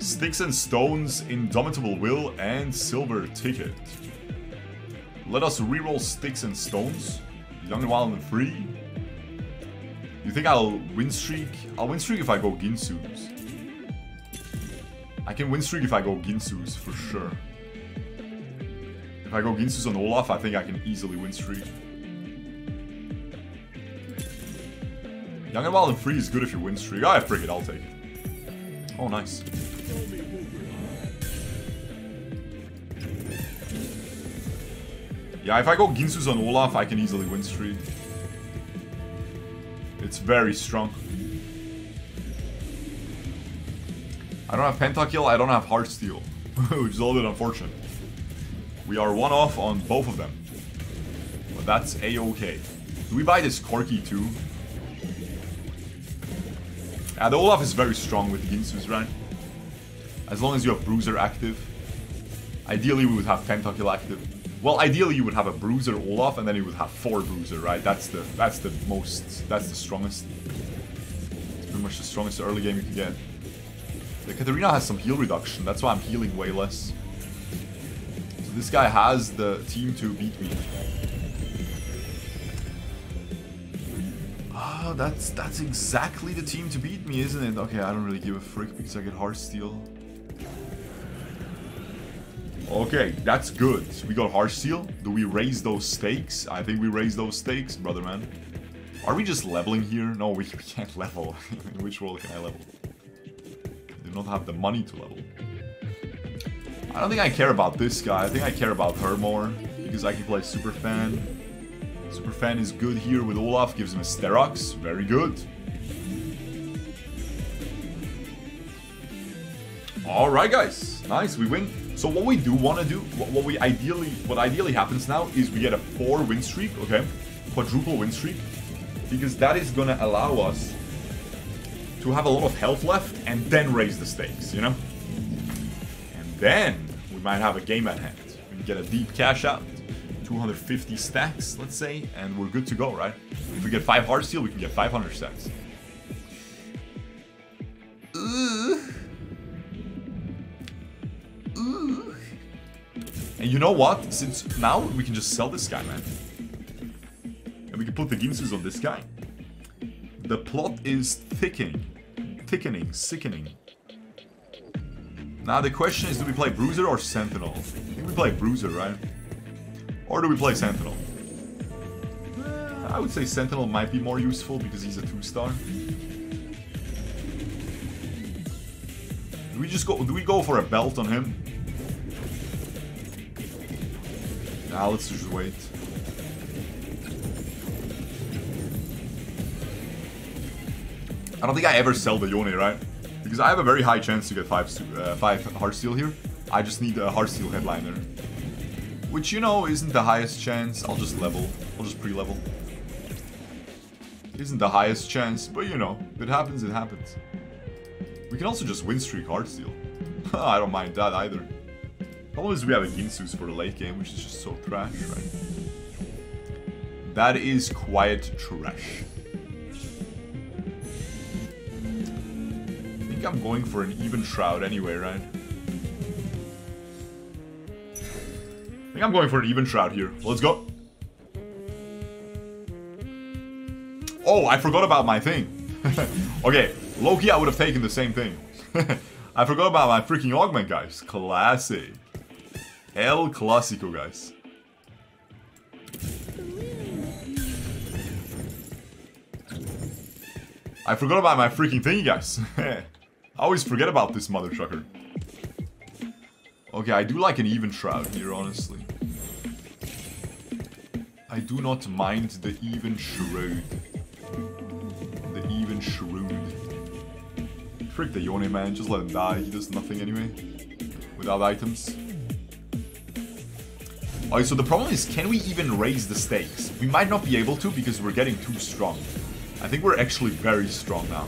Sticks and Stones, Indomitable Will, and Silver Ticket. Let us reroll Sticks and Stones. Young and Wild and Free. You think I'll win streak? I'll win streak if I go Guinsoo's. I can win streak if I go Guinsoo's for sure. If I go Guinsoo's on Olaf, I think I can easily win streak. Young and Wild and Free is good if you win streak. I Ah, frick it, I'll take it. Oh, nice. Yeah, if I go Guinsoo's on Olaf, I can easily win streak. It's very strong. I don't have Pentakill, I don't have Heartsteel, which is a little bit unfortunate. We are one off on both of them. But that's a-okay. Do we buy this Corki too? Yeah, the Olaf is very strong with Guinsoo's, right? As long as you have Bruiser active. Ideally, we would have Pentakill active. Well, ideally you would have a Bruiser Olaf, and then you would have four Bruiser, right? That's the that's the most that's the strongest. It's pretty much the strongest early game you can get. The Katarina has some heal reduction. That's why I'm healing way less. So this guy has the team to beat me. Oh, that's that's exactly the team to beat me, isn't it? Okay, I don't really give a frick because I get hard Heartsteel. Okay, that's good. We got Heartsteel. Do we raise those stakes? I think we raise those stakes, brother man. Are we just leveling here? No, we, we can't level. In which world can I level? I do not have the money to level. I don't think I care about this guy. I think I care about her more. Because I can play Super Fan. Super Fan is good here with Olaf. Gives him a Sterak's. Very good. Alright guys. Nice, we win. So what we do want to do, what we ideally, what ideally happens now is we get a four win streak, okay, quadruple win streak, because that is gonna allow us to have a lot of health left and then raise the stakes, you know. And then we might have a game at hand. We can get a deep cash out, 250 stacks, let's say, and we're good to go, right? If we get five Heartsteel, we can get 500 stacks. And you know what? Since now we can just sell this guy, man. And we can put the Guinsoo's on this guy. The plot is thickening. Thickening, sickening. Now the question is, do we play Bruiser or Sentinel? I think we play Bruiser, right? Or do we play Sentinel? I would say Sentinel might be more useful because he's a 2-star. Do we just go, do we go for a belt on him? Now let's just wait. I don't think I ever sell the Yone, right? Because I have a very high chance to get 5, uh, five Heartsteel here. I just need a Hard Heartsteel headliner. Which, you know, isn't the highest chance. I'll just level. I'll just pre-level. Isn't the highest chance, but you know, if it happens, it happens. We can also just win streak Hard Heartsteel. I don't mind that either. Problem is we have a Guinsoo's for the late game, which is just so trash, right? That is quiet trash. I think I'm going for an Evenshroud anyway, right? I think I'm going for an Evenshroud here. Let's go. Oh, I forgot about my thing. okay, Loki, I would have taken the same thing. I forgot about my freaking augment, guys. Classy. El Clásico, guys. I forgot about my freaking thingy, guys. I always forget about this mother trucker. Okay, I do like an Evenshroud here, honestly. I do not mind the Evenshroud. The Evenshroud. Frick the Yone, man. Just let him die. He does nothing anyway. Without items. Okay, so the problem is, can we even raise the stakes? We might not be able to because we're getting too strong. I think we're actually very strong now.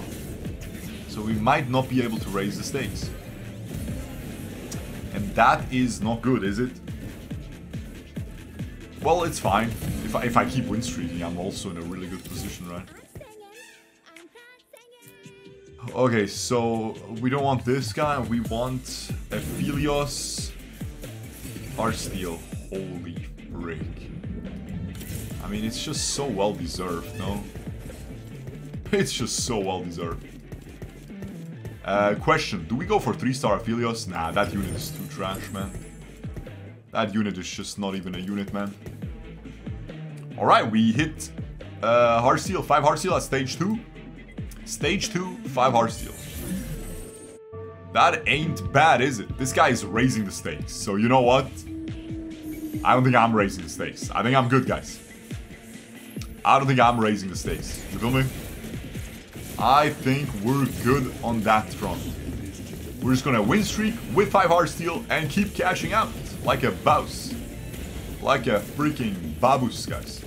So we might not be able to raise the stakes. And that is not good, is it? Well, it's fine. If I, if I keep win streaking, I'm also in a really good position, right? Okay, so we don't want this guy. We want Aphelios Heartsteel. Holy frick. I mean, it's just so well deserved, no? It's just so well deserved. Uh, question, do we go for 3-star Aphelios? Nah, that unit is too trash, man. That unit is just not even a unit, man. Alright, we hit uh, Heartsteel, 5 Heartsteel at stage 2. Stage 2, 5 Heartsteel. That ain't bad, is it? This guy is raising the stakes, so you know what? I don't think I'm raising the stakes. I think I'm good, guys. I don't think I'm raising the stakes. You feel me? I think we're good on that front. We're just gonna win streak with 5 Heartsteel and keep cashing out like a boss. Like a freaking babus, guys.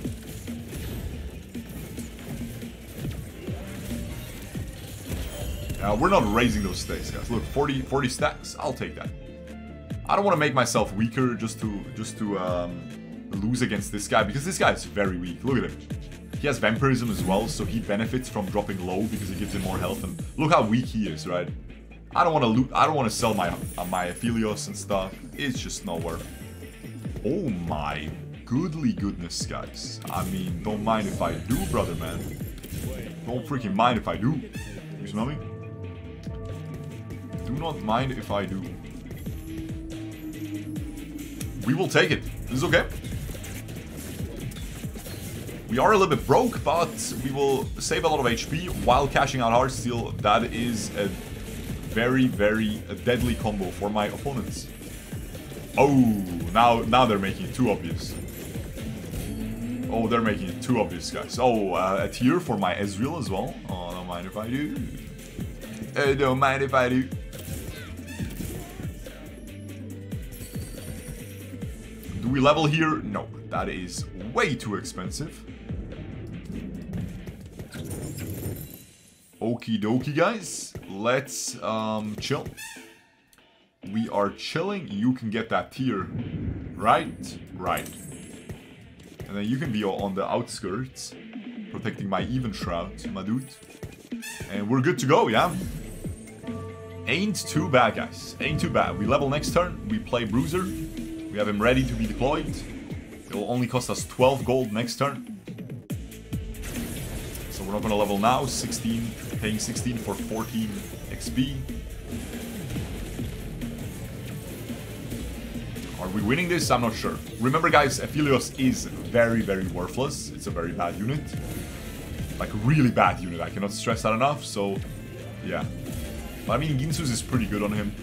Uh, we're not raising those stakes, guys. Look, 40, 40 stacks. I'll take that. I don't want to make myself weaker just to just to um, lose against this guy because this guy is very weak. Look at him. He has vampirism as well, so he benefits from dropping low because it gives him more health. And look how weak he is, right? I don't want to loot. I don't want to sell my uh, my Aphelios and stuff. It's just not worth. Oh my goodly goodness, guys. I mean, don't mind if I do, brother, man. Don't freaking mind if I do. You smell me? Do not mind if I do. We will take it. This is okay. We are a little bit broke, but we will save a lot of HP while cashing out Heartsteel. That is a very, very deadly combo for my opponents. Oh, now now they're making it too obvious. Oh, they're making it too obvious, guys. Oh, uh, a tear for my Ezreal as well. Oh, don't mind if I do. Uh, don't mind if I do. We level here? No, that is way too expensive. Okie dokie, guys. Let's um, chill. We are chilling. You can get that tear. Right? Right. And then you can be on the outskirts. Protecting my Evenshroud, my dude. And we're good to go, yeah? Ain't too bad, guys. Ain't too bad. We level next turn. We play Bruiser. We have him ready to be deployed. It will only cost us 12 gold next turn. So we're not gonna level now. 16, paying 16 for 14 XP. Are we winning this? I'm not sure. Remember guys, Aphelios is very, very worthless. It's a very bad unit. Like, really bad unit. I cannot stress that enough, so... Yeah. But I mean, Guinsoo's is pretty good on him.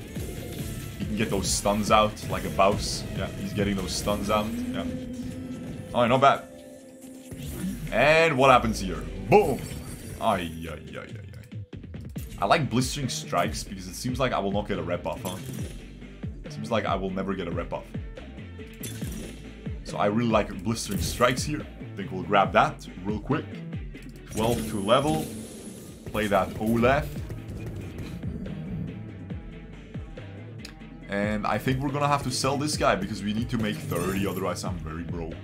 Can get those stuns out like a bouse. Yeah, he's getting those stuns out. Yeah. Oh, not bad. And what happens here? Boom! Ay, ay, ay, ay, ay. I like Blistering Strikes because it seems like I will not get a rep buff, huh? Seems like I will never get a rep buff. So I really like Blistering Strikes here. Think we'll grab that real quick. 12 to level. Play that Olaf. And I think we're gonna have to sell this guy because we need to make 30, otherwise I'm very broke.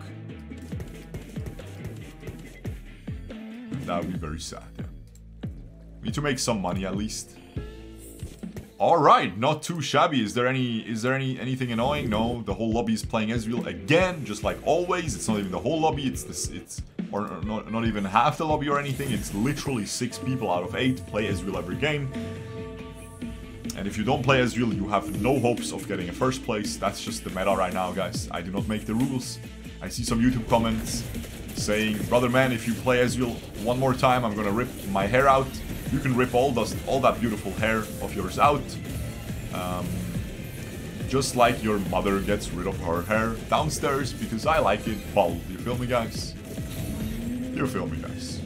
That would be very sad, yeah. We need to make some money at least. Alright, not too shabby. Is there any is there any anything annoying? No, the whole lobby is playing Ezreal again, just like always. It's not even the whole lobby, it's this it's or not, not even half the lobby or anything. It's literally six people out of eight play Ezreal every game. And if you don't play Ezreal, you have no hopes of getting a first place. That's just the meta right now, guys. I do not make the rules. I see some YouTube comments saying, Brother man, if you play Ezreal one more time, I'm gonna rip my hair out. You can rip all, those, all that beautiful hair of yours out. Um, just like your mother gets rid of her hair downstairs because I like it bald. You feel me, guys? You feel me, guys?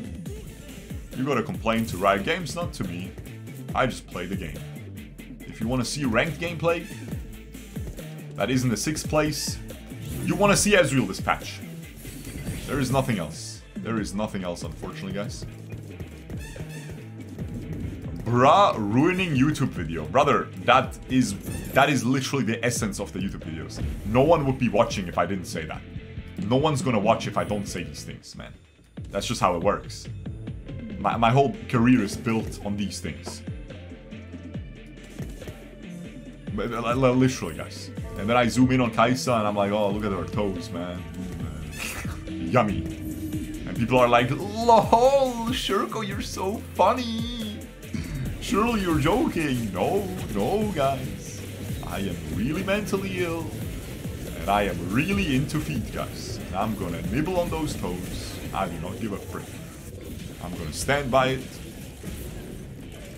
You gotta complain to Riot Games, not to me. I just play the game. If you want to see ranked gameplay, that is in the 6th place, you want to see Ezreal this patch. There is nothing else. There is nothing else, unfortunately, guys. Bruh, ruining YouTube video. Brother, that is that is literally the essence of the YouTube videos. No one would be watching if I didn't say that. No one's gonna watch if I don't say these things, man. That's just how it works. My, my whole career is built on these things. Uh, literally, guys. And then I zoom in on Kai'Sa and I'm like, oh, look at her toes, man. Yummy. And people are like, lol, Shurkou, you're so funny. Surely you're joking. No, no, guys. I am really mentally ill. And I am really into feet, guys. And I'm gonna nibble on those toes. I do not give a frick. I'm gonna stand by it.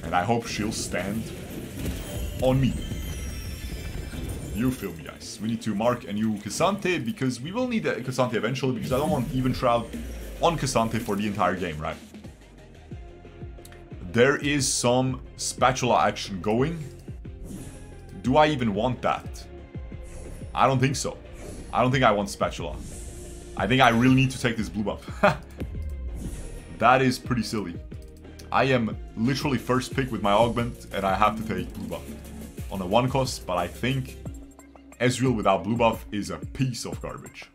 And I hope she'll stand on me. You feel me, guys. We need to mark a new K'Sante because we will need a K'Sante eventually because I don't want Evenshroud on K'Sante for the entire game, right? There is some spatula action going. Do I even want that? I don't think so. I don't think I want spatula. I think I really need to take this blue buff. that is pretty silly. I am literally first pick with my augment and I have to take blue buff on a one cost, but I think Ezreal without blue buff is a piece of garbage.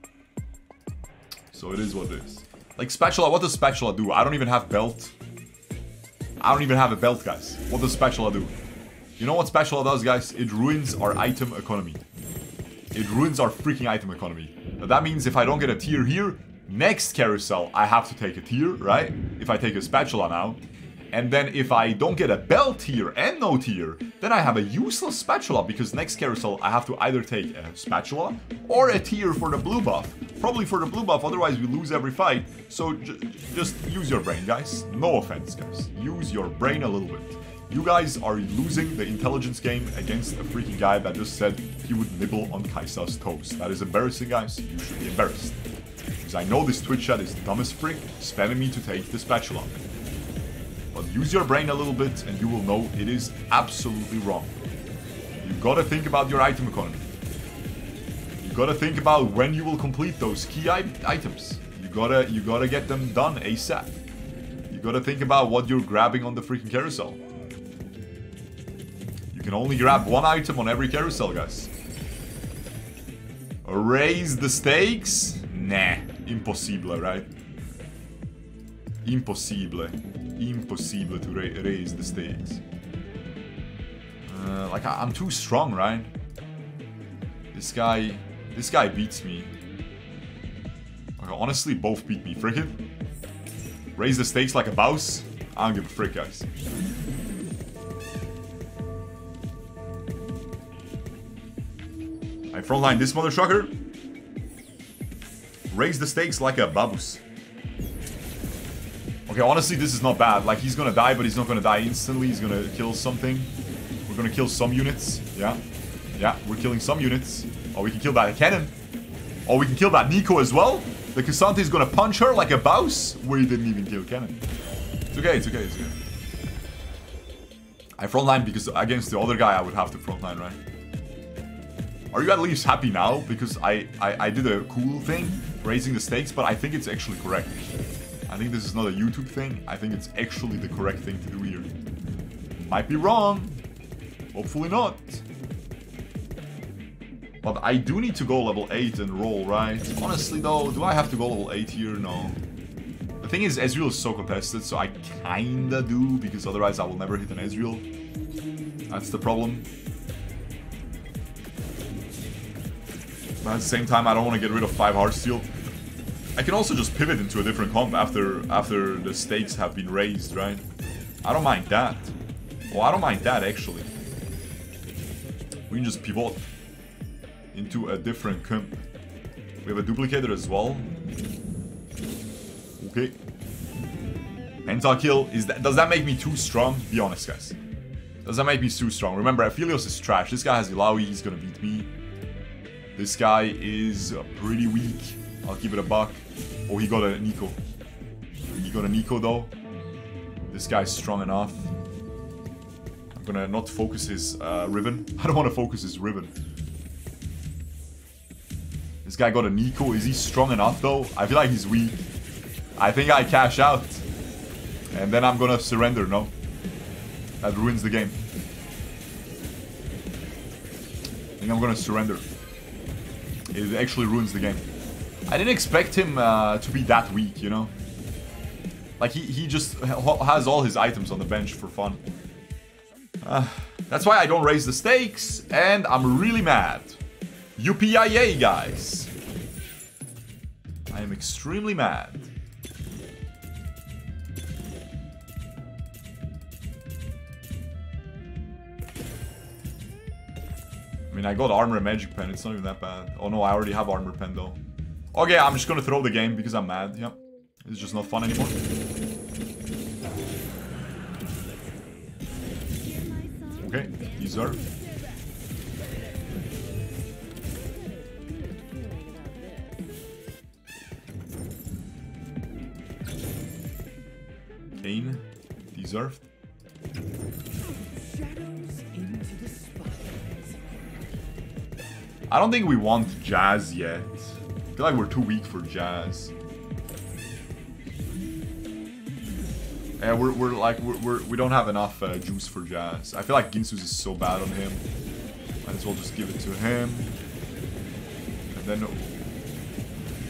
So it is what it is. Like Spatula, what does Spatula do? I don't even have belt. I don't even have a belt, guys. What does Spatula do? You know what Spatula does, guys? It ruins our item economy. It ruins our freaking item economy. Now, that means if I don't get a tear here, next carousel I have to take a tear, right? If I take a Spatula now, and then if I don't get a belt here and no tear, then I have a useless spatula because next carousel I have to either take a spatula or a tear for the blue buff. Probably for the blue buff, otherwise we lose every fight. So just use your brain, guys. No offense, guys. Use your brain a little bit. You guys are losing the intelligence game against a freaking guy that just said he would nibble on Kai'Sa's toes. That is embarrassing, guys. You should be embarrassed. Because I know this Twitch chat is dumb as frick, spamming me to take the spatula. But use your brain a little bit and you will know it is absolutely wrong. You gotta think about your item economy. You gotta think about when you will complete those key items. You gotta you gotta get them done ASAP. You gotta think about what you're grabbing on the freaking carousel. You can only grab one item on every carousel, guys. Raise the stakes? Nah, impossible, right? Impossible impossible to ra raise the stakes. Uh, like, I am too strong, right? This guy... This guy beats me. Okay, honestly, both beat me. Frick it. Raise the stakes like a boss? I don't give a frick, guys. I frontline this mother trucker. Raise the stakes like a babus. Okay, honestly, this is not bad. Like, he's gonna die, but he's not gonna die instantly. He's gonna kill something. We're gonna kill some units. Yeah. Yeah, we're killing some units. Oh, we can kill that cannon. Oh, we can kill that Neeko as well. The K'Sante is gonna punch her like a boss. We didn't even kill cannon. It's okay, it's okay, it's okay. I frontline because against the other guy, I would have to frontline, right? Are you at least happy now? Because I, I, I did a cool thing, raising the stakes, but I think it's actually correct. I think this is not a YouTube thing. I think it's actually the correct thing to do here. Might be wrong. Hopefully not. But I do need to go level 8 and roll, right? Honestly though, do I have to go level 8 here? No. The thing is, Ezreal is so contested, so I kinda do, because otherwise I will never hit an Ezreal. That's the problem. But at the same time, I don't want to get rid of 5 Heartsteel. I can also just pivot into a different comp after after the stakes have been raised, right? I don't mind that. Well, I don't mind that, actually. We can just pivot into a different comp. We have a duplicator as well. Okay. Pentakill, is that does that make me too strong? Be honest, guys. Does that make me too strong? Remember, Aphelios is trash. This guy has Illaoi, he's gonna beat me. This guy is pretty weak. I'll keep it a buck. Oh, he got a Neeko. He got a Neeko though. This guy's strong enough. I'm gonna not focus his uh, Riven. I don't want to focus his ribbon. This guy got a Neeko. Is he strong enough though? I feel like he's weak. I think I cash out. And then I'm gonna surrender, no? That ruins the game. I think I'm gonna surrender. It actually ruins the game. I didn't expect him uh, to be that weak, you know? Like, he, he just has all his items on the bench for fun. Uh, That's why I don't raise the stakes, and I'm really mad. UPIA, guys. I am extremely mad. I mean, I got armor and magic pen. It's not even that bad. Oh no, I already have armor pen though. Oh, okay, I'm just gonna throw the game because I'm mad. Yep. It's just not fun anymore. Okay, deserve. Kayn, deserved. I don't think we want Jazz yet. Feel like we're too weak for Jazz. Yeah, we're, we're like, we're, we're, we don't have enough uh, juice for Jazz. I feel like Guinsoo's is so bad on him. Might as well just give it to him. And then...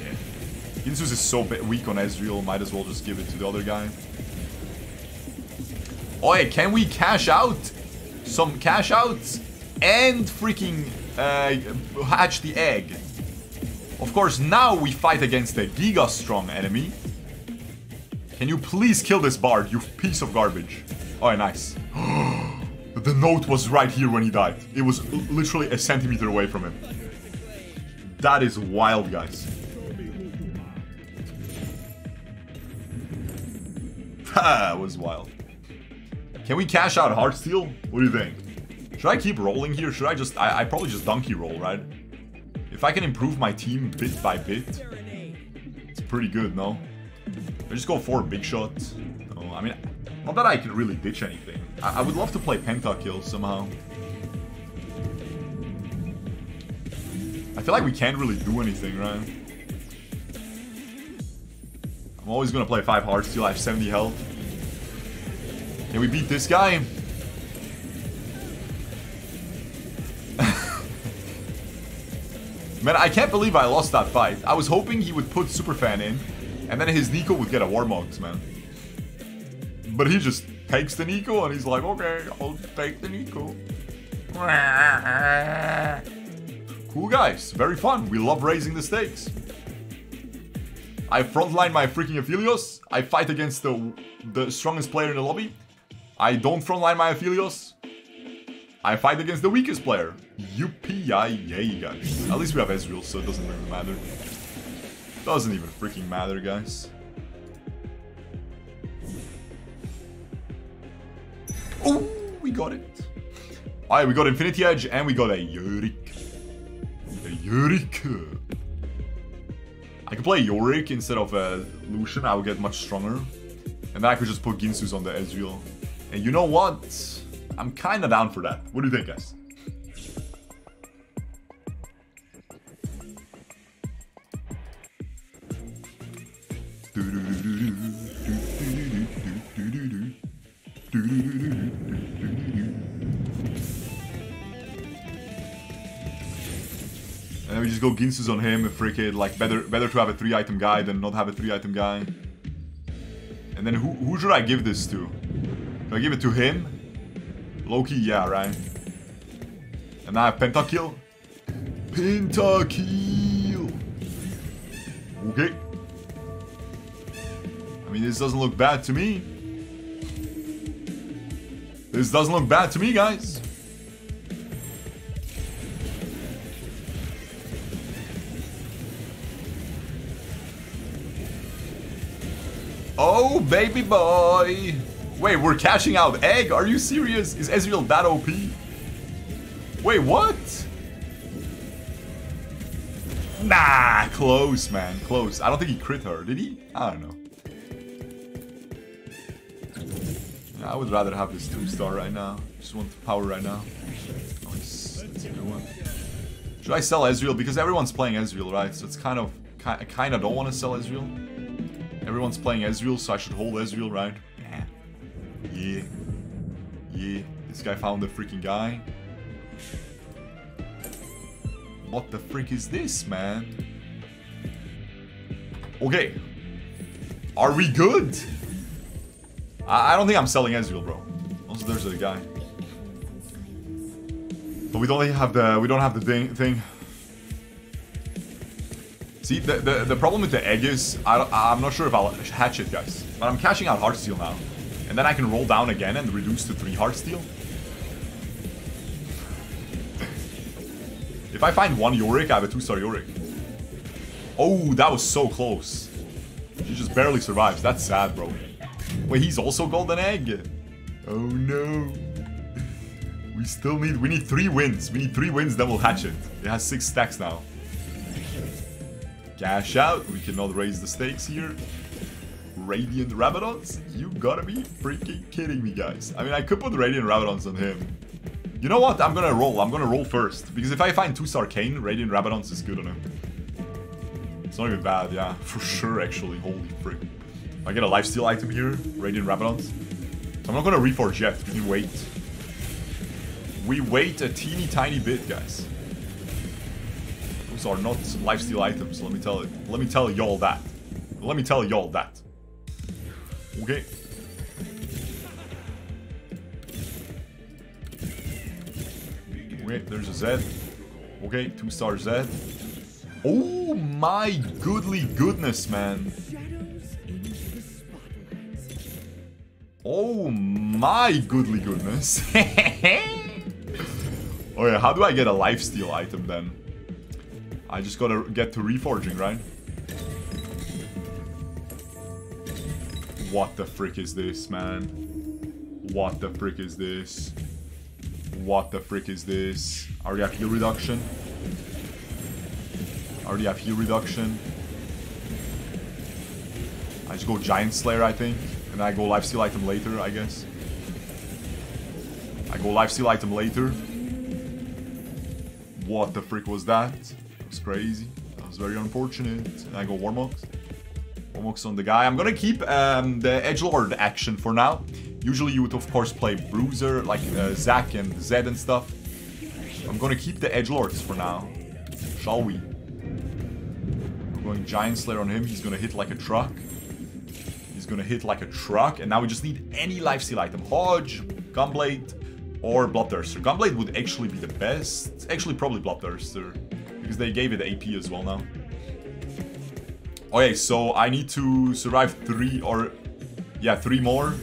Yeah. Guinsoo's is so weak on Ezreal, might as well just give it to the other guy. Oh can we cash out some cash outs and freaking uh, hatch the egg? Of course, now we fight against a giga strong enemy. Can you please kill this bard, you piece of garbage? Oh, nice. the note was right here when he died. It was literally a centimeter away from him. That is wild, guys. That was wild. Can we cash out Heartsteel? What do you think? Should I keep rolling here? Should I just... I, I probably just donkey roll, right? If I can improve my team bit by bit, it's pretty good, no? I just go for big shots. Oh, I mean, not that I can really ditch anything. I, I would love to play pentakill somehow. I feel like we can't really do anything, right? I'm always gonna play 5 Heartsteel, I have 70 health. Can we beat this guy? Man, I can't believe I lost that fight. I was hoping he would put Superfan in, and then his Neeko would get a Warmog's, man. But he just takes the Neeko, and he's like, okay, I'll take the Neeko. Cool guys, very fun. We love raising the stakes. I frontline my freaking Aphelios. I fight against the, the strongest player in the lobby. I don't frontline my Aphelios. I fight against the weakest player. Yippee guys. At least we have Ezreal, so it doesn't really matter. Doesn't even freaking matter, guys. Oh, we got it. Alright, we got Infinity Edge and we got a Yorick. A Yorick. I could play Yorick instead of uh, Lucian, I would get much stronger. And then I could just put Guinsoo's on the Ezreal. And you know what? I'm kinda down for that. What do you think, guys? And then we just go Guinsoo's on him, freaking like better better to have a three item guy than not have a three item guy. And then who who should I give this to? Do I give it to him? Loki, yeah, right. And I have Pentakill. Pentakill! Okay. I mean, this doesn't look bad to me. This doesn't look bad to me, guys. Oh, baby boy. Wait, we're cashing out egg? Are you serious? Is Ezreal that OP? Wait, what? Nah, close, man. Close. I don't think he crit her. Did he? I don't know. I would rather have this 2-star right now. Just want the power right now. Nice. Should I sell Ezreal? Because everyone's playing Ezreal, right? So it's kind of... I kind of don't want to sell Ezreal. Everyone's playing Ezreal, so I should hold Ezreal, right? Yeah. Yeah. This guy found the freaking guy. What the freak is this, man? Okay. Are we good? I, I don't think I'm selling Ezreal, bro. Also, there's a guy. But we don't have the we don't have the thing. thing. See, the, the, the problem with the egg is, I, I'm not sure if I'll hatch it, guys. But I'm cashing out Heartsteel now. And then I can roll down again and reduce to 3 Heartsteel. if I find one Yorick, I have a 2-star Yorick. Oh, that was so close. She just barely survives. That's sad, bro. Wait, he's also Golden Egg? Oh no. We still need, we need 3 wins. We need 3 wins, then we'll hatch it. It has 6 stacks now. Cash out. We cannot raise the stakes here. Radiant Rabadon's? You gotta be freaking kidding me, guys. I mean, I could put Radiant Rabadon's on him. You know what? I'm gonna roll. I'm gonna roll first. Because if I find 2 star Kayn, Radiant Rabadon's is good on him. It's not even bad, yeah. For sure, actually. Holy frick. I get a lifesteal item here, Radiant Rabadon's. So I'm not gonna reforge yet. We wait. We wait a teeny tiny bit, guys Those are not lifesteal items. Let me tell it. Let me tell y'all that. Let me tell y'all that. Okay. Okay, there's a Z. Okay, two star Z. Oh my goodly goodness, man. Oh my goodly goodness. oh yeah, how do I get a lifesteal item then? I just gotta get to reforging, right? What the frick is this, man? What the frick is this? What the frick is this? Already have heal reduction. I already have heal reduction. I just go Giant Slayer, I think. And I go life Lifesteal item later, I guess. I go life Lifesteal item later. What the frick was that? It was crazy. That was very unfortunate. And I go Warmog's. Warmog's on the guy. I'm gonna keep um, the Edgelord action for now. Usually you would of course play Bruiser, like uh, Zac and Zed and stuff. I'm gonna keep the Edgelords for now. Shall we? We're going Giant Slayer on him. He's gonna hit like a truck. He's gonna hit like a truck. And now we just need any lifesteal item. Hodge, Gunblade, or Bloodthirster. Gunblade would actually be the best. Actually, probably Bloodthirster because they gave it AP as well now. Okay, so I need to survive three or... Yeah, three more.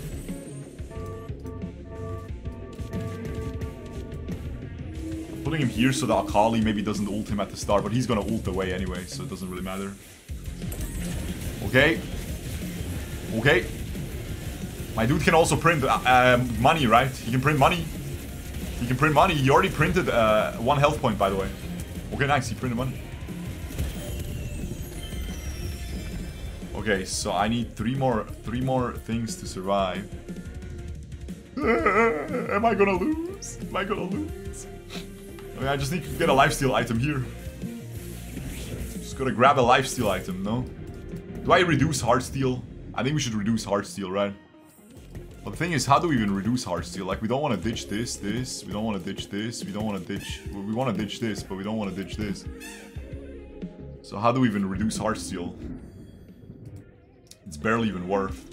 putting him here so that Akali maybe doesn't ult him at the start, but he's gonna ult away anyway, so it doesn't really matter. Okay. Okay. My dude can also print uh, um, money, right? He can print money. He can print money. He already printed uh, one health point, by the way. Okay, nice. He printed money. Okay, so I need three more three more things to survive. Am I gonna lose? Am I gonna lose? I mean, I just need to get a lifesteal item here. Just gotta grab a lifesteal item, no? Do I reduce Heartsteel? I think we should reduce Heartsteel, right? But the thing is, how do we even reduce Heartsteel? Like, we don't want to ditch this, this. We don't want to ditch this. We don't want to ditch... We want to ditch this, but we don't want to ditch this. So how do we even reduce Heartsteel? It's barely even worth.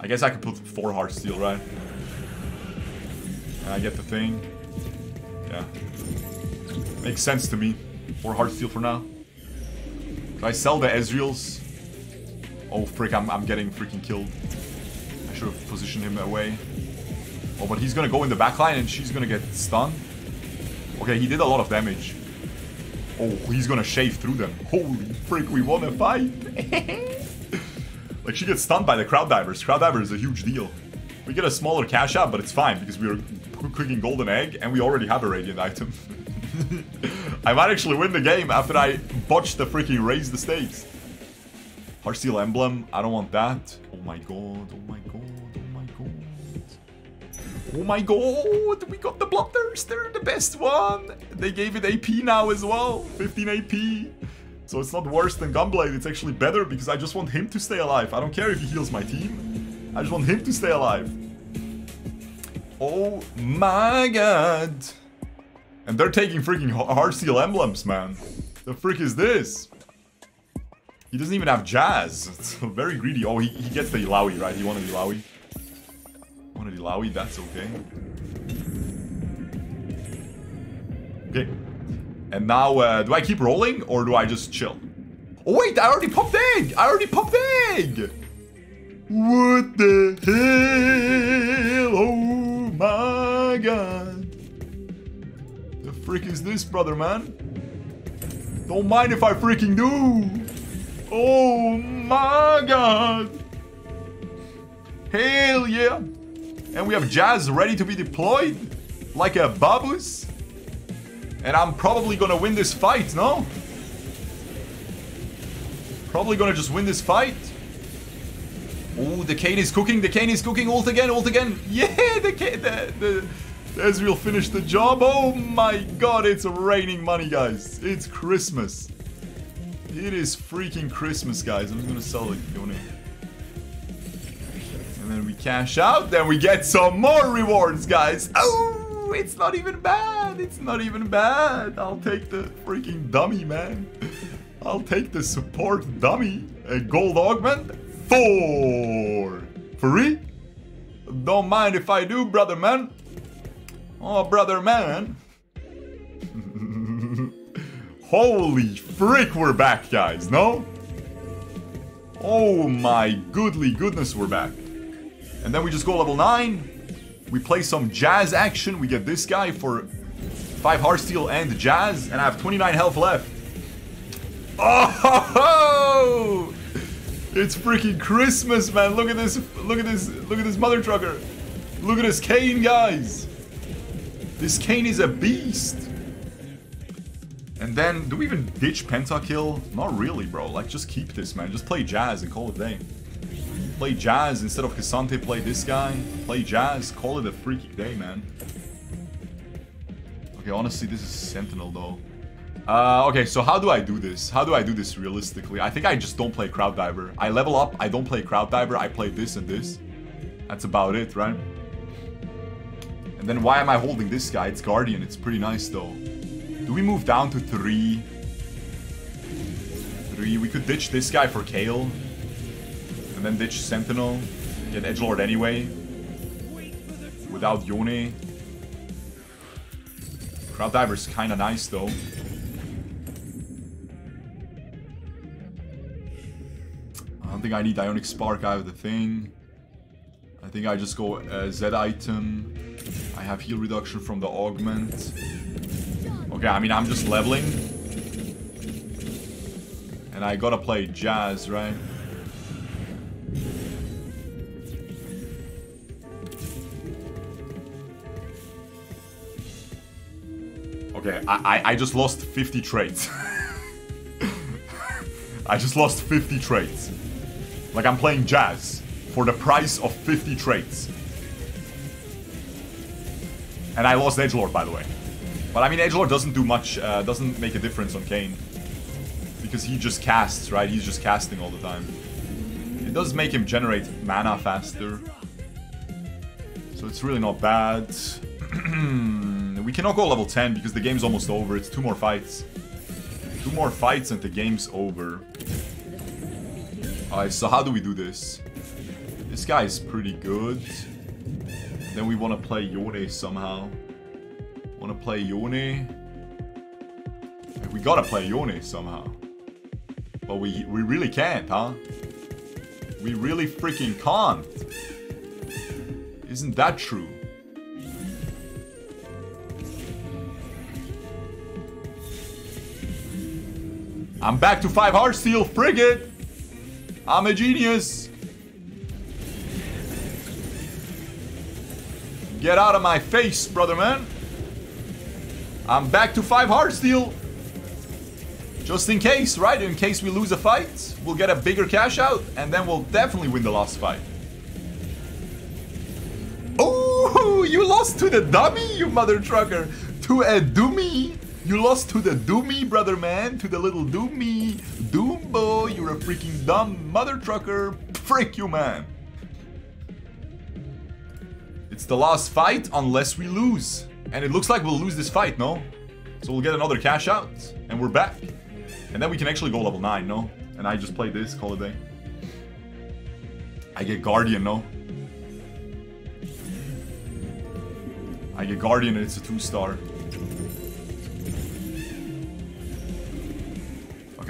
I guess I could put 4 hard Heartsteel, right? And I get the thing. Yeah. Makes sense to me. 4 hard Heartsteel for now. Should I sell the Ezreals? Oh, frick, I'm, I'm getting freaking killed I should have positioned him away. Oh, but he's gonna go in the backline and she's gonna get stunned. Okay, he did a lot of damage. Oh, he's gonna shave through them. Holy frick, we won a fight! like, she gets stunned by the crowd divers. Crowd diver is a huge deal. We get a smaller cash out, but it's fine because we're cooking golden egg and we already have a radiant item. I might actually win the game after I botch the freaking raise the stakes. Heartsteel emblem, I don't want that. Oh my god, oh my god, oh my god. Oh my god, we got the Bloodthirster, the best one. They gave it AP now as well, 15 AP. So it's not worse than Gunblade, it's actually better because I just want him to stay alive. I don't care if he heals my team. I just want him to stay alive. Oh my god. And they're taking freaking hard Heartsteel emblems, man. The frick is this? He doesn't even have Jazz. It's very greedy. Oh, he, he gets the Illaoi, right? He wanted Illaoi. Wanted Illaoi, that's okay. Okay. And now, uh, do I keep rolling or do I just chill? Oh wait, I already popped egg! I already popped egg! What the hell? Oh my god. The frick is this, brother, man? Don't mind if I freaking do. Oh my god. Hell yeah. And we have Jazz ready to be deployed. Like a babus. And I'm probably gonna win this fight, no? Probably gonna just win this fight. Oh, the Kayn is cooking, the Kayn is cooking, ult again, ult again. Yeah, the Kayn, the, the, the Ezreal finished the job. Oh my god, it's raining money, guys. It's Christmas. It is freaking Christmas, guys. I'm just gonna sell the Yone. And then we cash out, then we get some more rewards, guys. Oh, it's not even bad. It's not even bad. I'll take the freaking dummy, man. I'll take the support dummy. A gold augment. Four. Free? Don't mind if I do, brother man. Oh, brother man. Holy frick, we're back, guys, no? Oh my goodly goodness, we're back. And then we just go level 9. We play some Jazz action. We get this guy for 5 Heartsteel and Jazz. And I have 29 health left. Oh! It's freaking Christmas, man. Look at this. Look at this. Look at this mother trucker. Look at this Kayn, guys. This Kayn is a beast. And then, do we even ditch Pentakill? Not really, bro. Like, just keep this, man. Just play Jazz and call it a day. Play Jazz instead of K'Sante, play this guy. Play Jazz, call it a freaky day, man. Okay, honestly, this is Sentinel, though. Uh, okay, so how do I do this? How do I do this realistically? I think I just don't play Crowd Diver. I level up, I don't play Crowd Diver, I play this and this. That's about it, right? And then why am I holding this guy? It's Guardian, it's pretty nice though. Do we move down to three? Three, we could ditch this guy for Kayle. And then ditch Sentinel. Get Edgelord anyway. Without Yone. Crowd Diver's kinda nice though. I don't think I need Ionic Spark out of the thing. I think I just go uh, Z item. I have heal reduction from the augment. Okay, I mean, I'm just leveling. And I gotta play Jazz, right? I, I, I just lost 50 trades. I just lost 50 trades. Like I'm playing Jazz for the price of 50 trades. And I lost Edgelord, by the way. But I mean, Edgelord doesn't do much, uh, doesn't make a difference on Kayn. Because he just casts, right? He's just casting all the time. It does make him generate mana faster. So it's really not bad. we cannot go level 10 because the game's almost over. It's two more fights. Two more fights and the game's over. Alright, so how do we do this? This guy is pretty good. Then we want to play Yone somehow. Want to play Yone. We gotta play Yone somehow. But we, we really can't, huh? We really freaking can't. Isn't that true? I'm back to 5 hard Heartsteel Frigate! I'm a genius! Get out of my face, brother man! I'm back to 5 hard Heartsteel! Just in case, right? In case we lose a fight, we'll get a bigger cash out, and then we'll definitely win the last fight. Oh, you lost to the dummy, you mother trucker! To a dummy! You lost to the Doomy, brother man, to the little Doomy. Doombo, you're a freaking dumb mother trucker. Frick you, man. It's the last fight unless we lose. And it looks like we'll lose this fight, no? So we'll get another cash out. And we're back. And then we can actually go level 9, no? And I just play this, call it day. I get Guardian, no? I get Guardian and it's a 2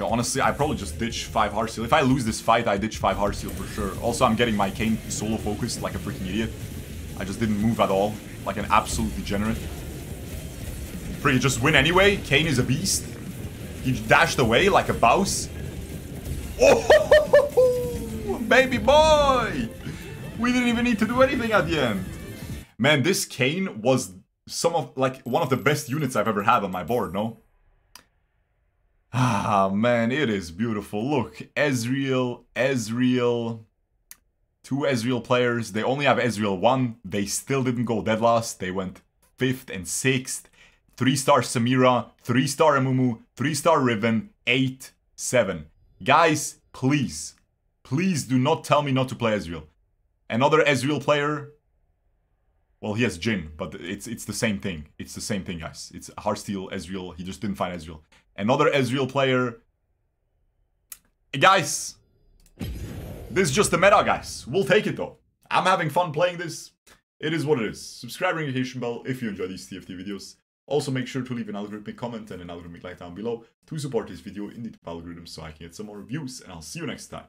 Honestly, I probably just ditch 5 Heartsteel. If I lose this fight, I ditch 5 Heartsteel for sure. Also, I'm getting my Kayn solo focused like a freaking idiot. I just didn't move at all, like an absolute degenerate. Pretty just win anyway. Kayn is a beast. He dashed away like a bouse. Oh, baby boy! We didn't even need to do anything at the end. Man, this Kayn was some of, like, one of the best units I've ever had on my board, no? Ah, man, it is beautiful. Look, Ezreal, Ezreal, two Ezreal players. They only have Ezreal 1. They still didn't go dead last. They went 5th and 6th. 3-star Samira, 3-star Amumu, 3-star Riven, 8, 7. Guys, please, please do not tell me not to play Ezreal. Another Ezreal player, well, he has Jhin, but it's it's the same thing. It's the same thing, guys. It's Heartsteel, Ezreal. He just didn't find Ezreal. Another Ezreal player. Guys, this is just the meta, guys. We'll take it, though. I'm having fun playing this. It is what it is. Subscribe, ring notification bell if you enjoy these TFT videos. Also, make sure to leave an algorithmic comment and an algorithmic like down below to support this video in the algorithm so I can get some more views. And I'll see you next time.